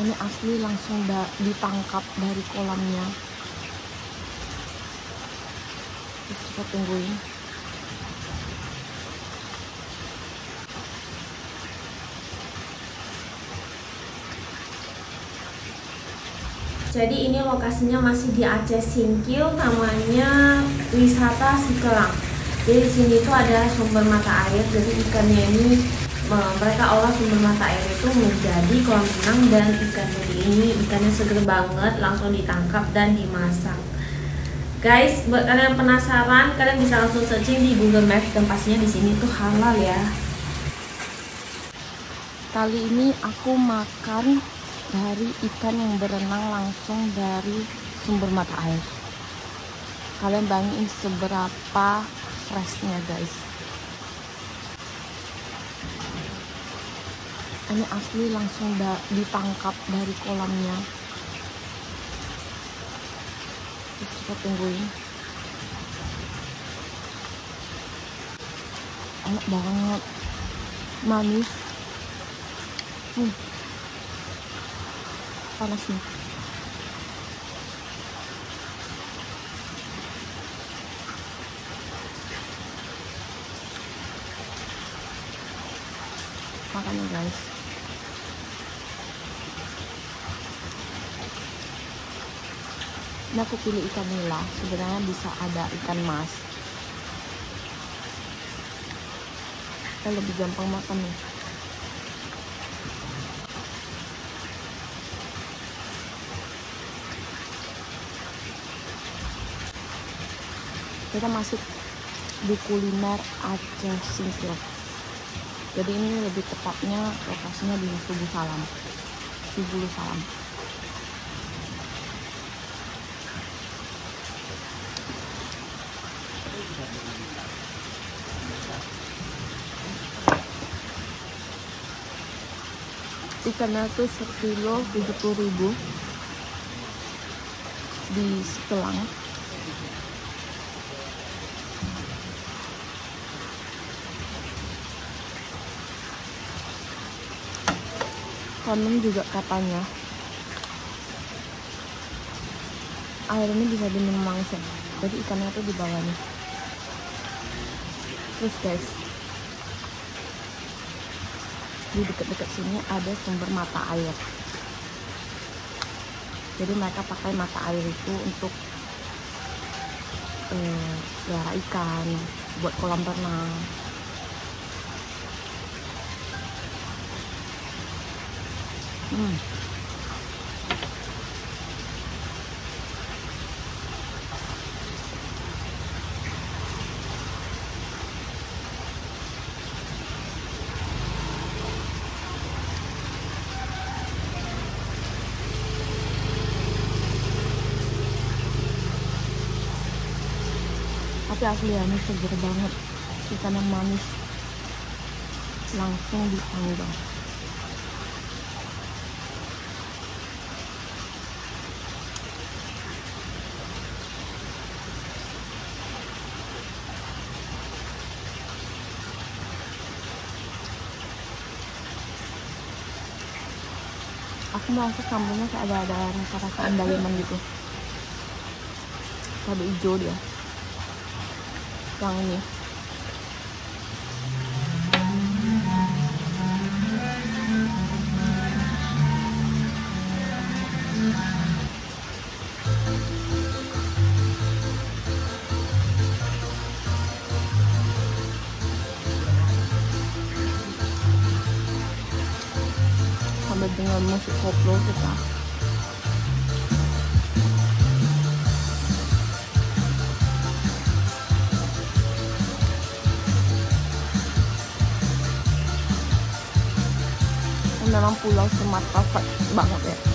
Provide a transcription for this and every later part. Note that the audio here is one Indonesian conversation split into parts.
ini asli langsung da ditangkap dari kolamnya kita tungguin Jadi ini lokasinya masih di Aceh Singkil, namanya wisata Sikelang. Jadi di sini tuh ada sumber mata air, jadi ikannya ini mereka olah sumber mata air itu menjadi kolam renang dan ikan jadi ini ikannya seger banget, langsung ditangkap dan dimasak. Guys, buat kalian yang penasaran, kalian bisa langsung searching di Google Maps dan pastinya di sini tuh halal ya. Kali ini aku makan dari ikan yang berenang langsung dari sumber mata air kalian bayangin seberapa freshnya guys ini asli langsung ditangkap dari kolamnya. Terus kita tungguin. Enak banget. Manis. Hmm. Panas nih. Makanya guys ini aku pilih ikan nila sebenarnya bisa ada ikan mas. Kita lebih gampang makan nih. Kita masuk di kuliner Aceh Singkil jadi ini lebih tepatnya lokasinya di Subuh Salam. Subuh Salam ikannya tuh sekilo 70 ribu. Di Sekelang konon juga katanya. Air ini bisa diminum langsung. Jadi ikannya tuh di bawah nih terus guys di dekat-dekat sini ada sumber mata air jadi mereka pakai mata air itu untuk eh, ikan buat kolam renang Hmm. Tapi asli ya seger banget. Ikan yang manis. Langsung dipanggang aku merasa sambelnya kayak ada ada rasa rasa andaliman gitu. Cabai hijau dia วางนี้ทำเป็นเงินมาสิบหกโลกว่า memang pulau Sumatera banget ya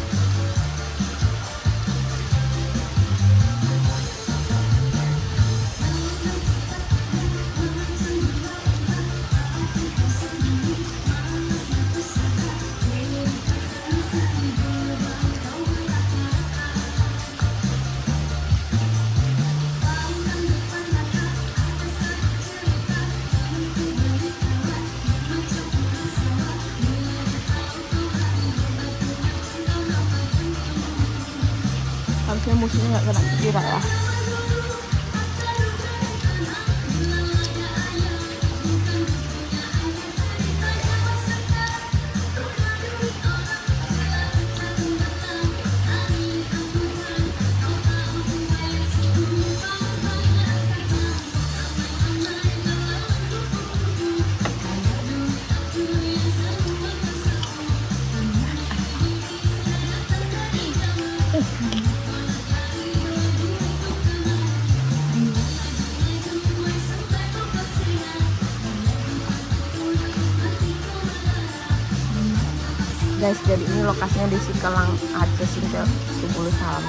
天幕是那个版地板啊。Guys jadi ini lokasinya di Sikelang Aceh Singkil 10 Salam